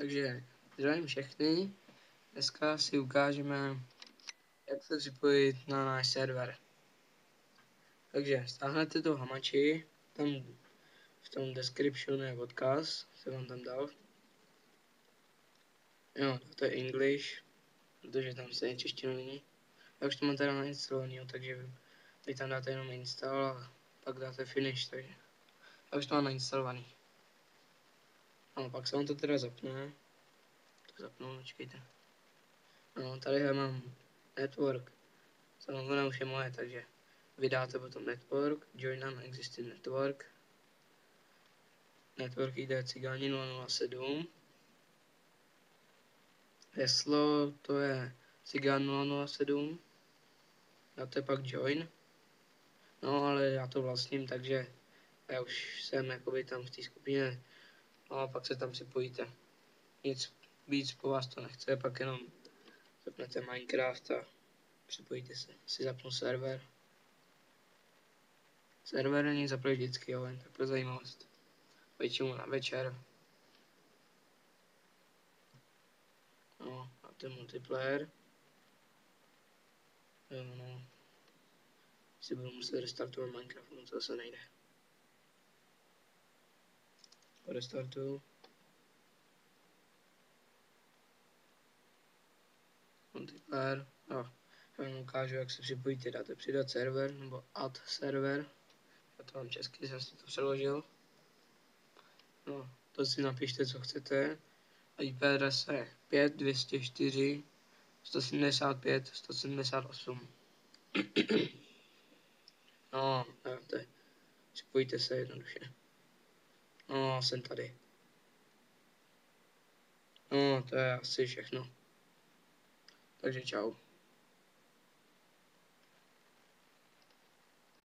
Takže zdravím všechny. Dneska si ukážeme, jak se připojit na náš server. Takže stáhnete to hamači, tam v tom descriptionu je odkaz, se vám tam dal. Jo, to je English, protože tam se češtinu není. Já už to mám teda nainstalovaný, takže vy tam dáte jenom install a pak dáte finish, takže já už to mám nainstalovaný. No, pak se vám to teda zapne. To zapnu, počkejte. No, tady mám network. Samozřejmě už je moje, takže vydáte potom network, join on existing network. Network ID cigáni 007. Heslo to je cigán 007. Dáte pak join. No ale já to vlastním, takže já už jsem jakoby tam v té skupině a pak se tam připojíte. Nic víc po vás to nechce, pak jenom zapnete Minecraft a připojíte se. Si zapnu server. Server není zaplý vždycky, ale tak pro zajímavost. Většinou na večer. No, a ten multiplayer. Jo, no. Si budu muset restartovat Minecraft, no to zase nejde. Restartuju. Multiplayer. No, já vám ukážu, jak se připojíte. Dáte přidat server nebo add server. Já to mám česky, jsem si to přeložil. No, to si napište, co chcete. A IP adresa je 5 204 175 178. no, dáte. Připojíte se jednoduše. No, jsem tady. No, to je asi všechno. Takže čau.